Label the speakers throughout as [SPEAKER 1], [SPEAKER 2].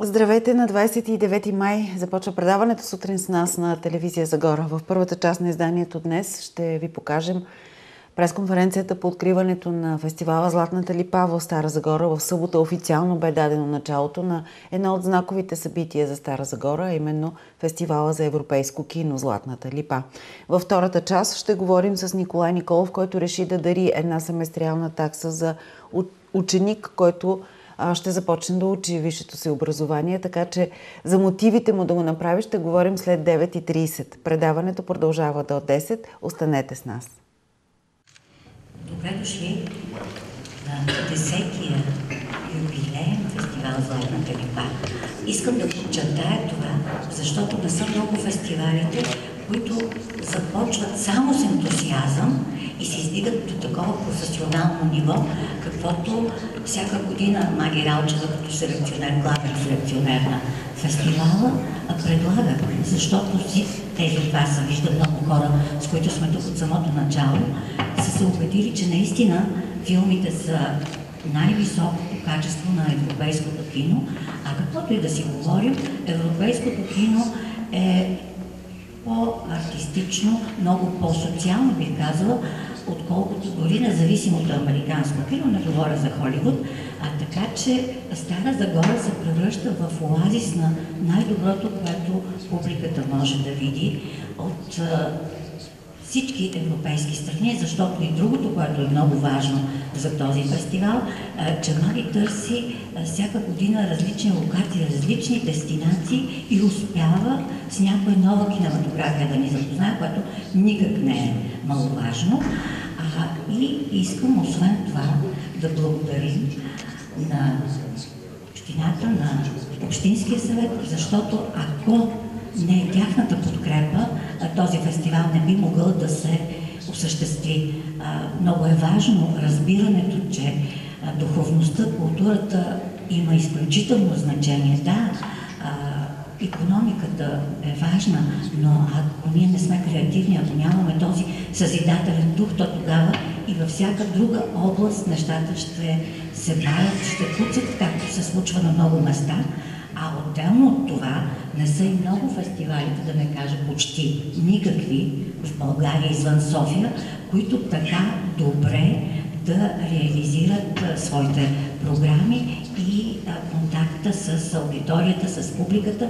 [SPEAKER 1] Здравейте на 29 май. Започва предаването сутрин с нас на телевизия Загора. В първата част на изданието днес ще ви покажем пресконференцията по откриването на фестивала Златната липа в Стара Загора. В събота официално бе дадено началото на едно от знаковите събития за Стара Загора, именно фестивала за европейско кино Златната липа. Във втората част ще говорим с Николай Николов, който реши да дари една семестриална такса за ученик, който ще започне да учи висшето си образование, така че за мотивите му да го направи ще говорим след 9.30. Предаването продължава до 10. Останете с нас.
[SPEAKER 2] Добре дошли на 10-я юбилеен фестивал Златната липа. Искам да подчертая това, защото не са много фестивалите, които започват само с ентусиазм и се издигат до такова професионално ниво, каквото всяка година Маги Ралчева като селекционер, главен селекционер на фестивала, предлага, защото си тези от вас, виждат много хора, с които сме тук от самото начало, са се убедили, че наистина филмите са най-високото качество на европейското кино, а каквото и да си говорим, европейското кино е по-артистично, много по-социално бих казала, отколкото дори независимо от американско кино, не говоря за Холивуд, а така че Стара Загора се превръща в оазис на най-доброто, което публиката може да види от всички европейски страни, защото и другото, което е много важно за този фестивал, че Маги търси всяка година различни локации, различни дестинации и успява с някоя нова кинематография да ни запознае, което никак не е маловажно. А, и искам освен това да благодарим на общината, на Общинския съвет, защото ако не е тяхната подкрепа, този фестивал не би могъл да се осъществи. Много е важно разбирането, че духовността, културата има изключително значение. Да, економиката е важна, но ако ние не сме креативни, ако нямаме този съзидателен дух, то тогава и във всяка друга област нещата ще се правят, ще куцат, както се случва на много места. А отделно от това не са и много фестивалите, да не кажа почти никакви в България извън София, които така добре да реализират своите програми и а, контакта с аудиторията, с публиката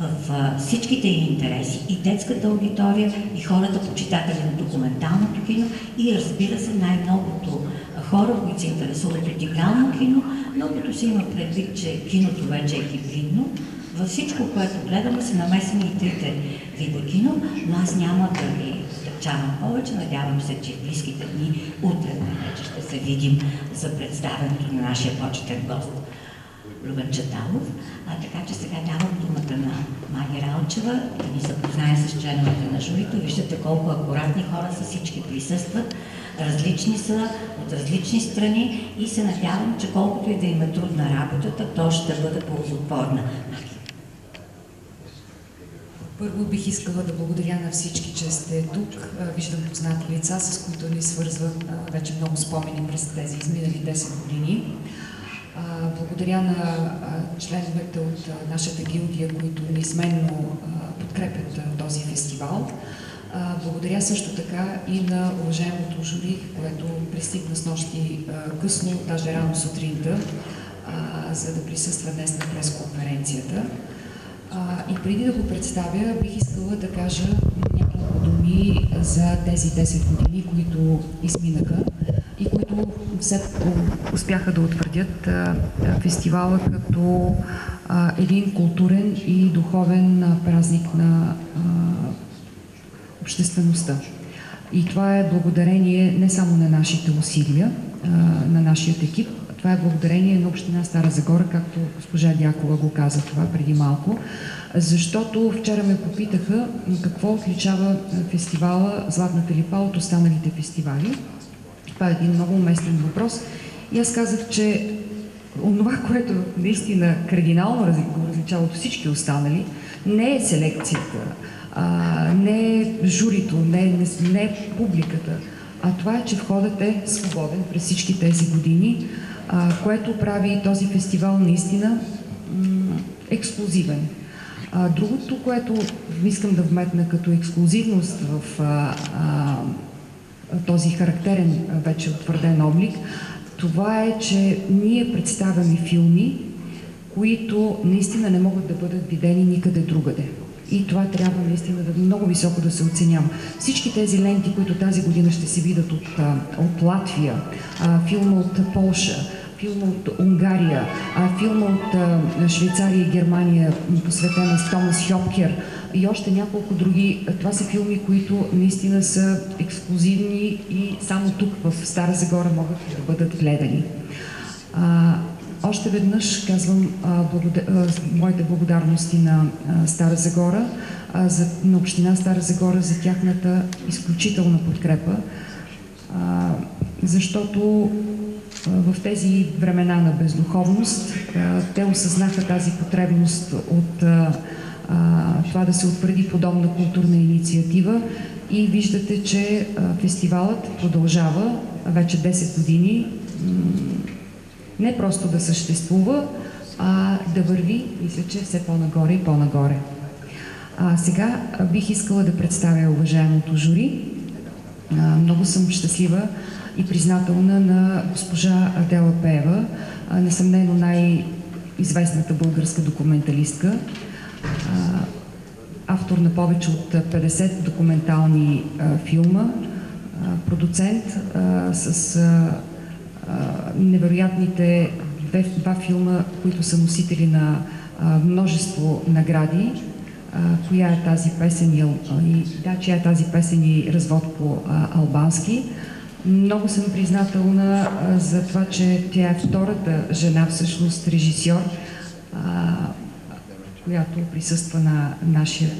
[SPEAKER 2] в всичките интереси. И детската аудитория, и хората, почитатели на документалното кино, и разбира се най-многото хора, които се интересуват от игрално кино, но като се има предвид, че киното вече е хибридно, във всичко, което гледаме, са намесени и трите вида кино, но аз няма да ви стъпчавам повече. Надявам се, че в близките дни, утре вече ще се видим за представянето на нашия почетен гост. Любен Чаталов. А, така че сега давам думата на Маги Ралчева да ни запознае с членовете на журито. Виждате колко акуратни хора са, всички присъстват различни са, от различни страни и се надявам, че колкото и да им е трудна работата, то ще бъде ползотворна.
[SPEAKER 3] Първо бих искала да благодаря на всички, че сте тук. Виждам познати лица, с които ни свързват вече много спомени през тези изминали 10 години. Благодаря на членовете от нашата гилдия, които неизменно подкрепят този фестивал. Благодаря също така и на уважаемото жури, което пристигна с нощи късно, даже рано сутринта, за да присъства днес на пресконференцията. И преди да го представя, бих искала да кажа няколко думи за тези 10 години, които изминаха и които все успяха да утвърдят фестивала като един културен и духовен празник на обществеността. И това е благодарение не само на нашите усилия, на нашия екип, това е благодарение на Община Стара Загора, както госпожа Дякова го каза това преди малко, защото вчера ме попитаха какво отличава фестивала Златната липа от останалите фестивали. Това е един много уместен въпрос. И аз казах, че онова, което наистина кардинално го различава от всички останали, не е селекцията, а, не журито, не, не, не публиката, а това е, че входът е свободен през всички тези години, което прави този фестивал наистина ексклюзивен. Другото, което искам да вметна като ексклюзивност в този характерен вече утвърден облик, това е, че ние представяме филми, които наистина не могат да бъдат видени никъде другаде. И това трябва наистина да много високо да се оценява. Всички тези ленти, които тази година ще се видят от, от Латвия, филма от Полша, филма от Унгария, филма от Швейцария и Германия, посветена с Томас Хьопкер и още няколко други. Това са филми, които наистина са ексклюзивни и само тук в Стара Загора могат да бъдат гледани. Още веднъж казвам а, благодар... а, моите благодарности на а, Стара Загора, а, за, на Община Стара Загора за тяхната изключителна подкрепа, а, защото в тези времена на бездуховност те осъзнаха тази потребност от това да се отпреди подобна културна инициатива. И виждате, че фестивалът продължава вече 10 години не просто да съществува, а да върви, мисля, че все по-нагоре и по-нагоре. А, сега бих искала да представя уважаемото жури. А, много съм щастлива и признателна на госпожа Адела Пеева, а, несъмнено най-известната българска документалистка, а, автор на повече от 50 документални а, филма, а, продуцент а, с а, невероятните две, два филма, които са носители на а, множество награди. А, коя е тази песен и, и да, чия е тази песен и развод по а, албански. Много съм признателна а, за това, че тя е втората жена, всъщност режисьор, а, която присъства на нашия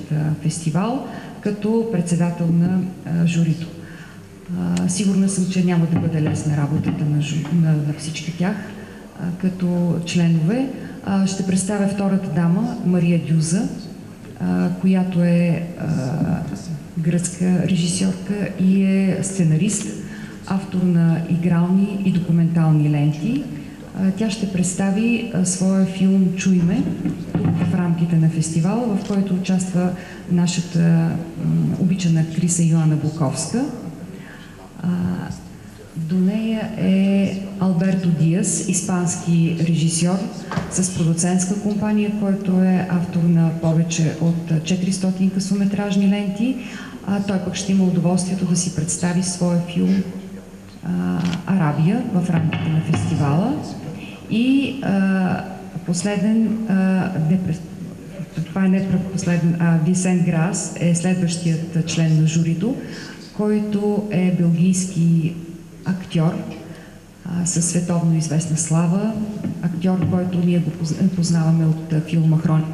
[SPEAKER 3] фестивал, като председател на журито. Сигурна съм, че няма да бъде лесна работата на, всички тях като членове. Ще представя втората дама, Мария Дюза, която е гръцка режисьорка и е сценарист, автор на игрални и документални ленти. Тя ще представи своя филм «Чуйме» в рамките на фестивала, в който участва нашата обичана актриса Йоанна Буковска. До нея е Алберто Диас, испански режисьор с продуцентска компания, който е автор на повече от 400 късометражни ленти. А той пък ще има удоволствието да си представи своя филм а, Арабия в рамките на фестивала. И а, последен, а, не, това е не последен, а Висен Грас е следващият член на журито, който е белгийски актьор а, със световно известна слава, актьор, който ние го познаваме от филма Хроника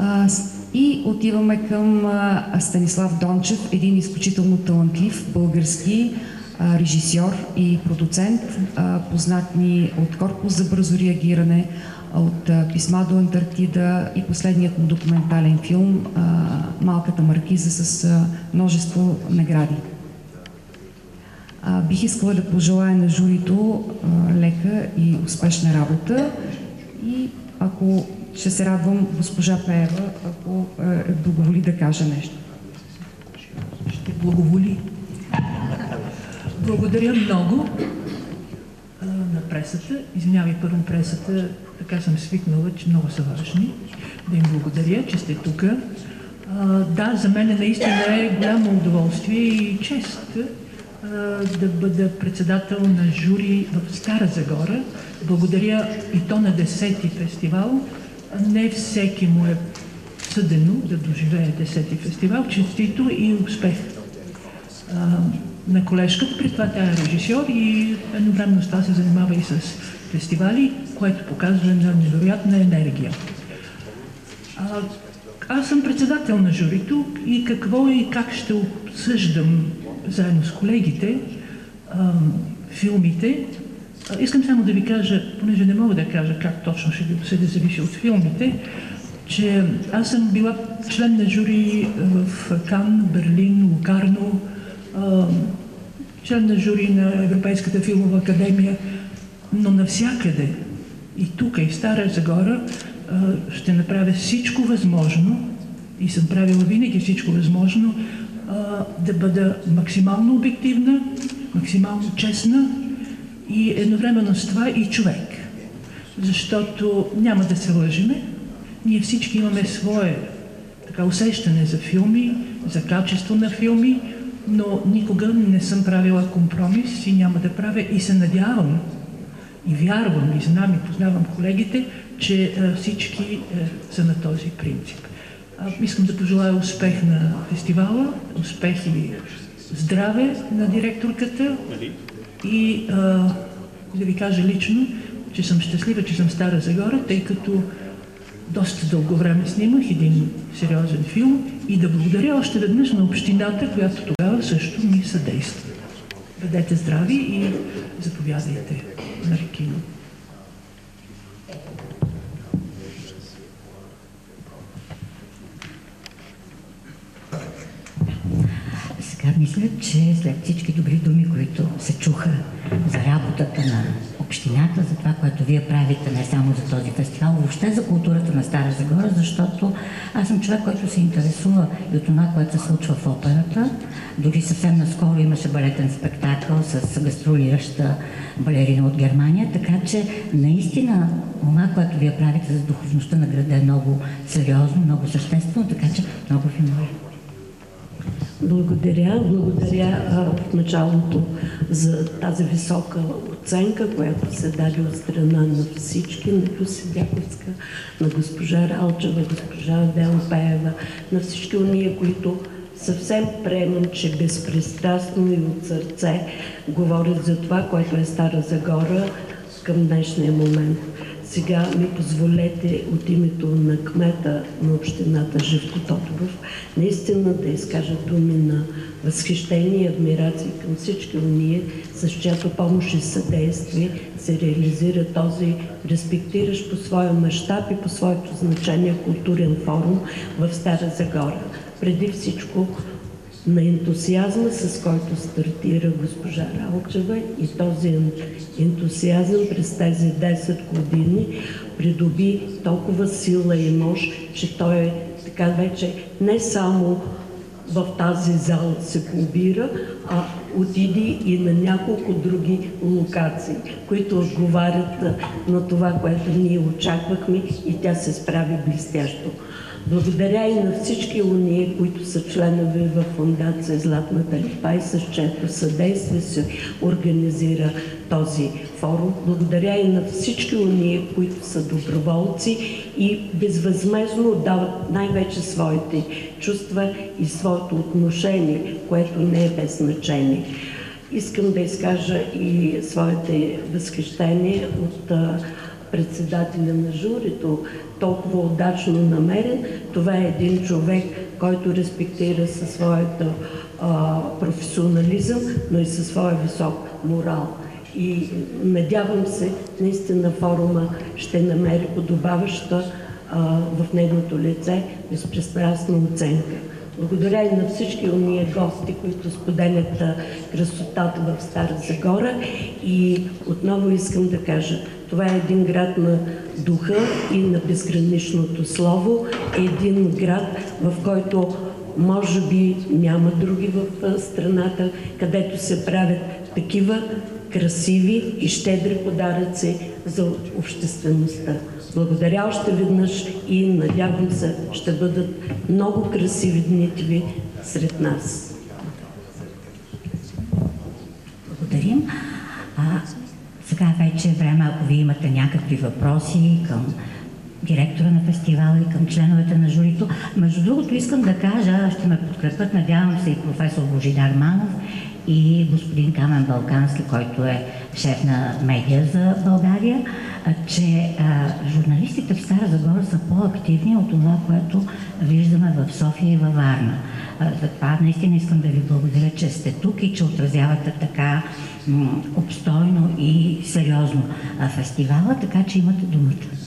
[SPEAKER 3] на И отиваме към а, Станислав Дончев, един изключително талантлив български а, режисьор и продуцент, а, познат ни от Корпус за бързо реагиране, от Писма до Антарктида и последният му документален филм Малката маркиза с множество награди. Бих искала да пожелая на журито лека и успешна работа и ако ще се радвам госпожа Пеева, ако е благоволи да каже нещо.
[SPEAKER 4] Ще благоволи. Благодаря много на пресата. Извинявай първо пресата, така съм свикнала, че много са важни. Да им благодаря, че сте тук. Да, за мен наистина е голямо удоволствие и чест да бъда председател на жури в Стара Загора. Благодаря и то на 10-ти фестивал. Не всеки му е съдено да доживее 10-ти фестивал. Честито и успех на колежката. При това тя е режисьор и едновременно с това се занимава и с фестивали, което показва на невероятна енергия. А, аз съм председател на журито и какво и как ще обсъждам заедно с колегите а, филмите. А, искам само да ви кажа, понеже не мога да кажа как точно ще ги обсъдя, зависи от филмите, че аз съм била член на жури в Кан, Берлин, Лукарно, член на жури на Европейската филмова академия, но навсякъде И тук, и в Стара Загора, ще направя всичко възможно, и съм правила винаги всичко възможно, да бъда максимално обективна, максимално честна и едновременно с това и човек. Защото няма да се лъжиме, ние всички имаме свое така, усещане за филми, за качество на филми, но никога не съм правила компромис и няма да правя и се надявам и вярвам и знам и познавам колегите, че всички са на този принцип. Искам да пожелая успех на фестивала, успех и здраве на директорката и да ви кажа лично, че съм щастлива, че съм Стара Загора, тъй като доста дълго време снимах един сериозен филм и да благодаря още веднъж на общината, която тогава също ми съдейства. Бъдете здрави и заповядайте на Рекино.
[SPEAKER 2] Сега мисля, че след всички добри думи, които се чуха за работата на общината, за това, което вие правите, не само за този фестивал, въобще за културата на Стара Загора, защото аз съм човек, който се интересува и от това, което се случва в операта. Дори съвсем наскоро имаше балетен спектакъл с гастролираща балерина от Германия, така че наистина това, което вие правите за духовността на града е много сериозно, много съществено, така че много ви моля.
[SPEAKER 5] Благодаря. Благодаря в началото за тази висока оценка, която се даде от страна на всички, на Люси Дяковска, на госпожа Ралчева, госпожа Делпеева, на всички уния, които съвсем приемам, че безпристрастно и от сърце говорят за това, което е Стара Загора към днешния момент. Сега ми позволете от името на кмета на общината Живко Тодоров наистина да изкажа думи на възхищение и адмирации към всички уния, с чиято помощ и съдействие се реализира този респектиращ по своя мащаб и по своето значение културен форум в Стара Загора. Преди всичко на ентусиазма, с който стартира госпожа Ралчева и този ентусиазъм през тези 10 години придоби толкова сила и мощ, че той е така вече не само в тази зала се побира, а отиди и на няколко други локации, които отговарят на това, което ние очаквахме и тя се справи блестящо. Благодаря и на всички уния, които са членове в Фундация Златната липа и с чето съдействие се организира този форум. Благодаря и на всички уния, които са доброволци и безвъзмезно дават най-вече своите чувства и своето отношение, което не е без значение. Искам да изкажа и своите възхищения от председателя на журито, толкова удачно намерен. Това е един човек, който респектира със своята а, професионализъм, но и със своя висок морал. И надявам се, наистина форума ще намери подобаваща а, в нейното лице безпристрастна оценка. Благодаря и на всички уния гости, които споделят красотата в Стара Загора. И отново искам да кажа, това е един град на духа и на безграничното слово. Един град, в който може би няма други в страната, където се правят такива красиви и щедри подаръци за обществеността. Благодаря още веднъж и надявам се ще бъдат много красиви дните ви сред нас.
[SPEAKER 2] Благодарим. А, сега вече е време, ако вие имате някакви въпроси към директора на фестивала и към членовете на журито. Между другото искам да кажа, ще ме подкрепят, надявам се и професор Божидар Манов и господин Камен Балкански, който е шеф на медия за България, че журналистите в Стара Загора са по-активни от това, което виждаме в София и във Варна. За това наистина искам да ви благодаря, че сте тук и че отразявате така обстойно и сериозно фестивала, така че имате думата.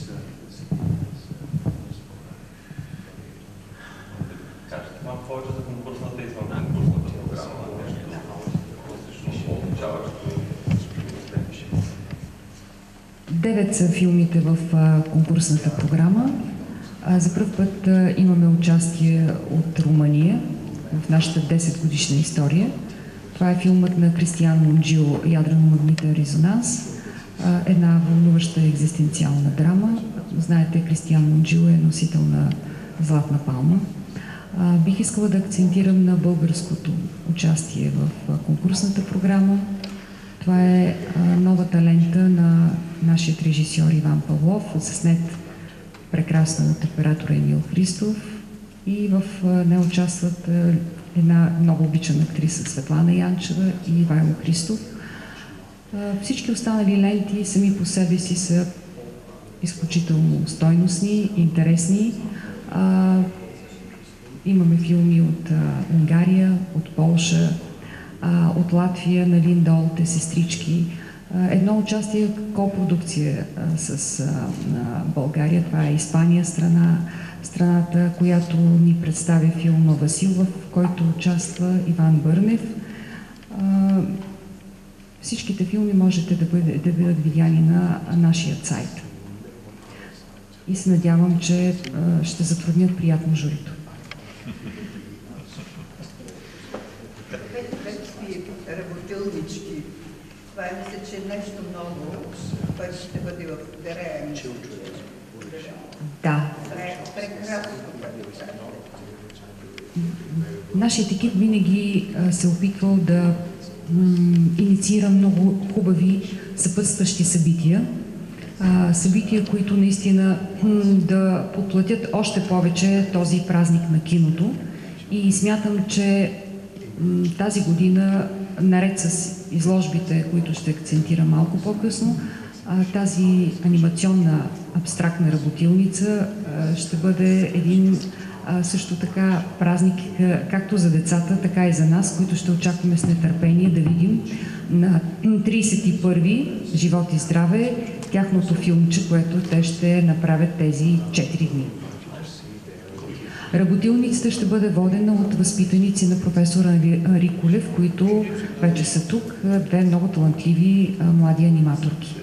[SPEAKER 3] Девет са филмите в конкурсната програма. За първ път имаме участие от Румъния в нашата 10 годишна история. Това е филмът на Кристиян Мунджио «Ядрено-магнитен резонанс», една вълнуваща екзистенциална драма. Знаете, Кристиян Мунджио е носител на Златна палма. Бих искала да акцентирам на българското участие в конкурсната програма. Това е новата лента на нашия режисьор Иван Павлов, заснет прекрасно от оператора Емил Христов. И в а, нея участват една много обичана актриса Светлана Янчева и Ивайло Христов. Всички останали ленти сами по себе си са изключително стойностни, интересни. Имаме филми от Унгария, от Полша, а, от Латвия на Линдол, те сестрички. А, едно участие копродукция с а, България. Това е Испания страна, страната, която ни представя филма Васил, в който участва Иван Бърнев. А, всичките филми можете да, бъде, да бъдат видяни на нашия сайт. И се надявам, че а, ще затруднят приятно журито.
[SPEAKER 6] Работилнички. Това е, мисля, че е нещо много, което ще бъде в Дерея.
[SPEAKER 3] Да.
[SPEAKER 6] Прекрасно.
[SPEAKER 3] Нашият екип винаги а, се е опитвал да инициира много хубави съпътстващи събития. А, събития, които наистина да подплатят още повече този празник на киното. И смятам, че тази година, наред с изложбите, които ще акцентира малко по-късно, тази анимационна абстрактна работилница ще бъде един също така празник както за децата, така и за нас, които ще очакваме с нетърпение да видим на 31-ви Живот и здраве тяхното филмче, което те ще направят тези 4 дни. Работилницата ще бъде водена от възпитаници на професора Риколев, които вече са тук, две много талантливи млади аниматорки.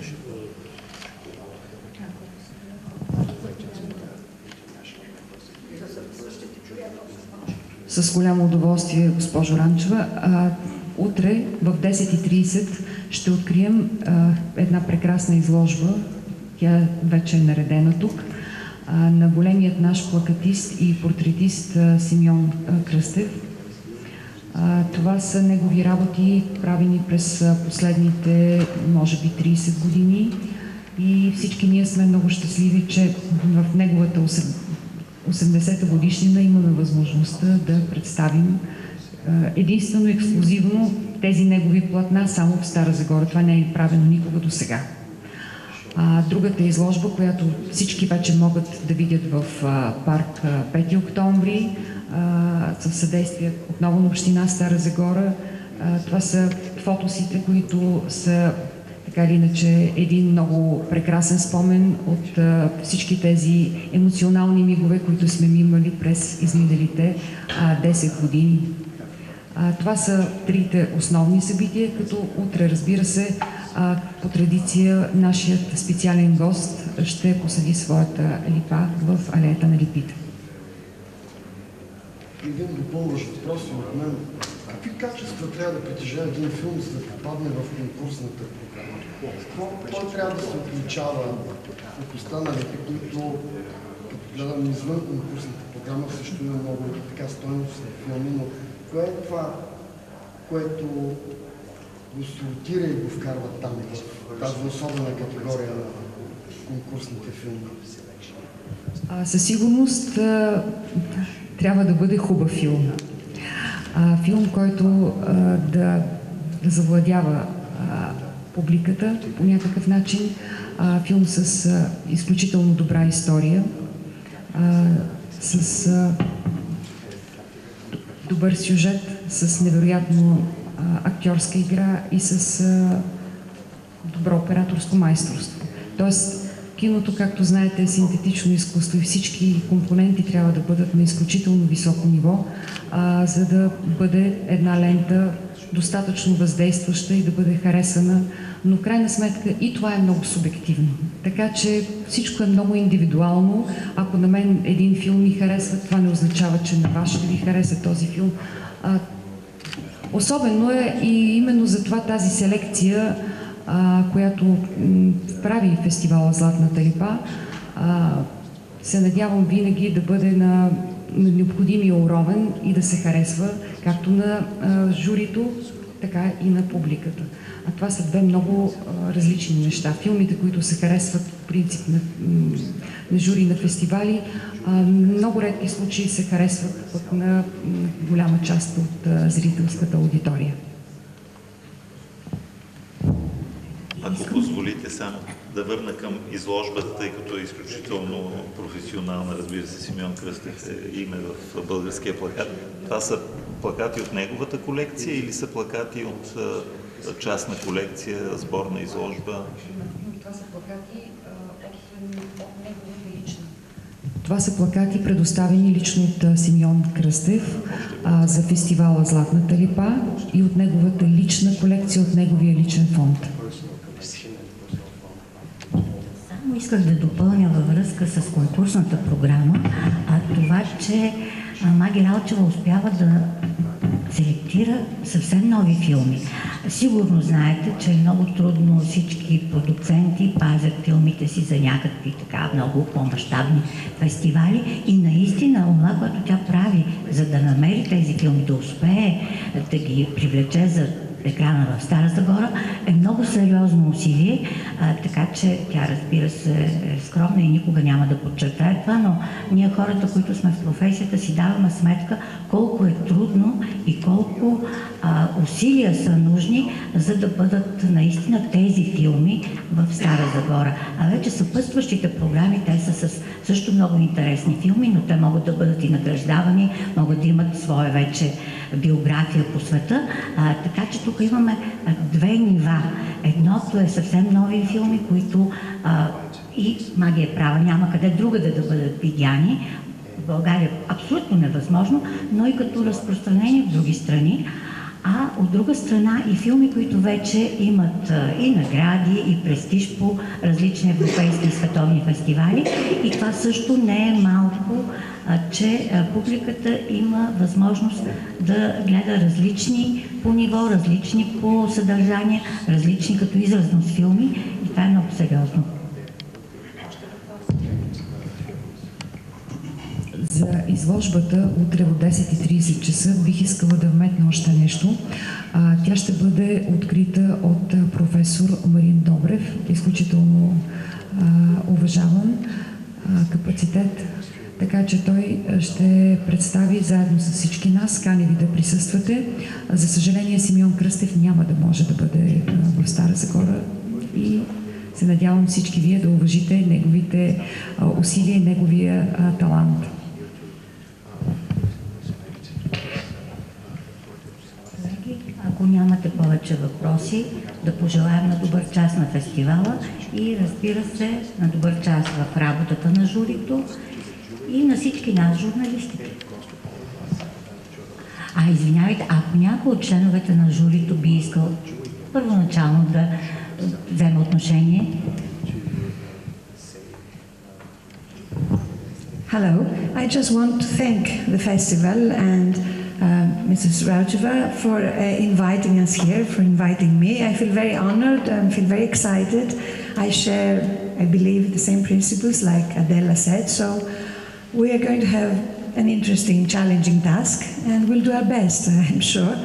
[SPEAKER 3] С голямо удоволствие, госпожо Ранчева. Утре в 10.30 ще открием една прекрасна изложба. Тя вече е наредена тук на големият наш плакатист и портретист Симеон Кръстев. Това са негови работи, правени през последните, може би, 30 години. И всички ние сме много щастливи, че в неговата 80-та годишнина имаме възможността да представим единствено ексклюзивно тези негови платна само в Стара Загора. Това не е правено никога до сега. Другата изложба, която всички вече могат да видят в парк а, 5 октомври, със съдействие отново на Община Стара Загора. Това са фотосите, които са така или иначе един много прекрасен спомен от всички тези емоционални мигове, които сме имали през изминалите а, 10 години. Това са трите основни събития, като утре, разбира се, а, по традиция нашият специален гост ще посади своята липа в алеята на липите.
[SPEAKER 7] Един допълващ въпрос от мен. Какви качества трябва да притежава един филм, за да попадне в конкурсната програма? Какво трябва да се отличава от останалите, които гледам извън конкурсната програма, също има много така стойностни филми, но кое е това, което го сортира и го вкарва там, тази особена категория на конкурсните филми?
[SPEAKER 3] А, със сигурност а, трябва да бъде хубав филм. А, филм, който а, да, завладява а, публиката по някакъв начин. А, филм с а, изключително добра история, а, с а, добър сюжет, с невероятно актьорска игра и с добро операторско майсторство. Тоест, киното, както знаете, е синтетично изкуство и всички компоненти трябва да бъдат на изключително високо ниво, а, за да бъде една лента достатъчно въздействаща и да бъде харесана, но в крайна сметка и това е много субективно. Така че всичко е много индивидуално. Ако на мен един филм ми харесва, това не означава, че на вас ще ви хареса този филм. А, особено е и именно за това тази селекция, а, която прави фестивала Златната липа, а, се надявам винаги да бъде на, на необходимия уровен и да се харесва както на журито, така и на публиката. А това са две много различни неща. Филмите, които се харесват по принцип на, на жури на фестивали, много редки случаи се харесват на голяма част от зрителската аудитория.
[SPEAKER 8] Ако позволите само да върна към изложбата, тъй като е изключително професионална, разбира се, Симеон Кръстев е име в българския плакат. Това са плакати от неговата колекция или са плакати от частна колекция, сборна изложба?
[SPEAKER 3] Това са плакати от неговата лична. Това са плакати, предоставени лично от Симеон Кръстев а, за фестивала Златната липа и от неговата лична колекция, от неговия личен фонд.
[SPEAKER 2] Само исках да допълня във връзка с конкурсната програма, а това, че Маги Ралчева успява да селектира съвсем нови филми. Сигурно знаете, че е много трудно всички продуценти пазят филмите си за някакви така много по-масштабни фестивали и наистина това, което тя прави, за да намери тези филми, да успее да ги привлече за екрана в Стара Загора е много сериозно усилие, а, така че тя разбира се е скромна и никога няма да подчертае това, но ние хората, които сме в професията, си даваме сметка колко е трудно и колко усилия са нужни, за да бъдат наистина тези филми в Стара Загора. А вече съпътстващите програми, те са с също много интересни филми, но те могат да бъдат и награждавани, могат да имат своя вече биография по света. А, така че тук имаме две нива. Едното е съвсем нови филми, които а, и магия е права, няма къде другаде да бъдат видяни. България абсолютно невъзможно, но и като разпространение в други страни. А от друга страна и филми, които вече имат и награди, и престиж по различни европейски и световни фестивали. И това също не е малко, че публиката има възможност да гледа различни по ниво, различни по съдържание, различни като изразност филми. И това е много сериозно.
[SPEAKER 3] За изложбата утре в 10.30 часа бих искала да вметна още нещо. Тя ще бъде открита от професор Марин Добрев, изключително уважаван капацитет, така че той ще представи заедно с всички нас, кани ви да присъствате. За съжаление Симеон Кръстев няма да може да бъде в Стара Загора и се надявам всички вие да уважите неговите усилия и неговия талант.
[SPEAKER 2] Колеги, ако нямате повече въпроси, да пожелаем на добър час на фестивала и разбира се на добър час в работата на журито и на всички нас, журналистите. А, извинявайте, ако някой от членовете на журито би искал първоначално да вземе отношение,
[SPEAKER 9] Hello. I just want to thank the festival and Mrs. Raucheva for uh, inviting us here, for inviting me. I feel very honored and feel very excited. I share, I believe, the same principles like Adela said. So we are going to have an interesting, challenging task, and we'll do our best, I'm sure.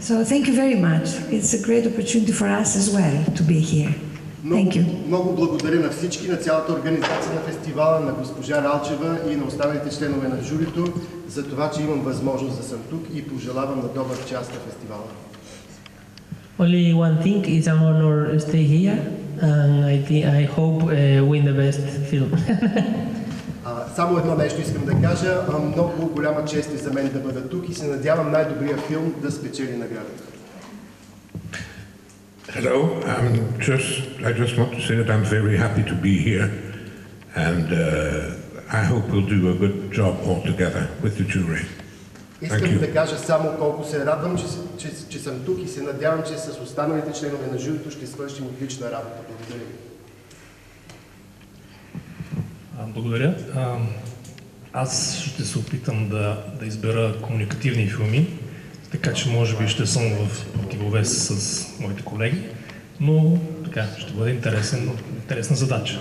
[SPEAKER 9] So thank you very much. It's a great opportunity for us as well to be here.
[SPEAKER 7] Много, много благодаря на всички, на цялата организация на фестивала, на госпожа Ралчева и на останалите членове на журито за това, че имам възможност да съм тук и пожелавам на добър час на фестивала.
[SPEAKER 10] Only one thing, it's an honor to stay here, and I think I hope uh, win the best film.
[SPEAKER 7] А, само едно нещо искам да кажа. Много голяма чест е за мен да бъда тук и се надявам най-добрия филм да спечели наградата.
[SPEAKER 11] Hello. Um, just, I just want to say that I'm very happy to be here, and uh, I hope we'll do a good job all together with the jury. Thank
[SPEAKER 12] Искам
[SPEAKER 11] you.
[SPEAKER 12] да кажа само колко се радвам, че, че, че съм тук и се надявам, че с останалите членове на журито ще свършим отлична работа. Благодаря ви.
[SPEAKER 13] Благодаря. Аз ще се опитам да, да избера комуникативни филми, така че може би ще съм в противовес с моите колеги, но така, ще бъде интересен, интересна задача.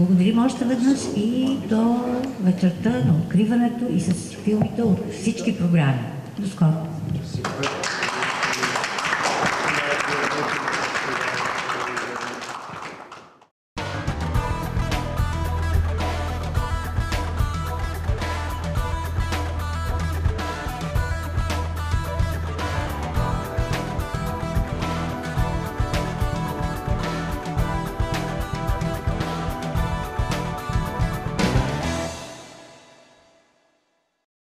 [SPEAKER 2] Благодарим още веднъж и до вечерта на откриването и с филмите от всички програми. До скоро!